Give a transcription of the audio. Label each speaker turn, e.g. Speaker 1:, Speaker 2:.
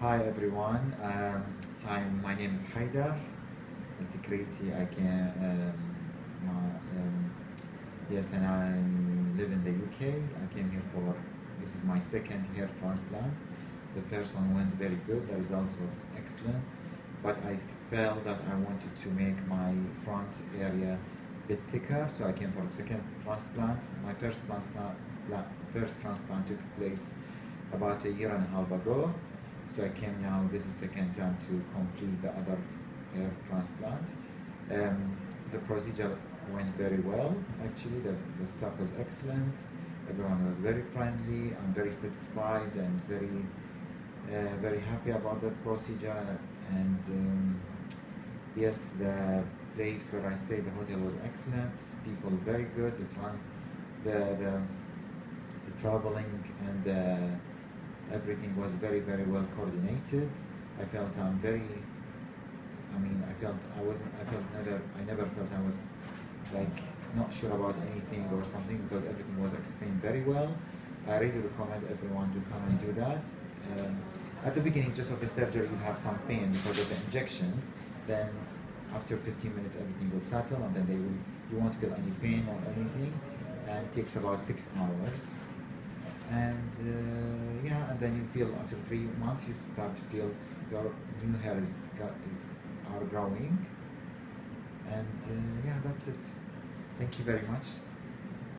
Speaker 1: Hi everyone. Um, I'm my name is Haidar Al-Tikriti. I can um, my, um, yes, and I live in the UK. I came here for this is my second hair transplant. The first one went very good. The results was excellent, but I felt that I wanted to make my front area a bit thicker, so I came for the second transplant. My first transplant, first transplant took place about a year and a half ago so I came now, this is second time to complete the other hair transplant. Um, the procedure went very well, actually, the, the staff was excellent, everyone was very friendly, I'm very satisfied and very, uh, very happy about the procedure. And, um, yes, the place where I stayed, the hotel was excellent, people very good, the, the, the, the traveling and the everything was very very well coordinated. I felt i'm very i mean i felt i wasn't i felt never i never felt i was like not sure about anything or something because everything was explained very well. I really recommend everyone to come and do that. Um, at the beginning just of the surgery you have some pain because of the injections. Then after 15 minutes everything will settle and then they will you won't feel any pain or anything. And it takes about six hours. And uh, and then you feel after three months you start to feel your new hair is, are growing. And uh, yeah that's it. Thank you very much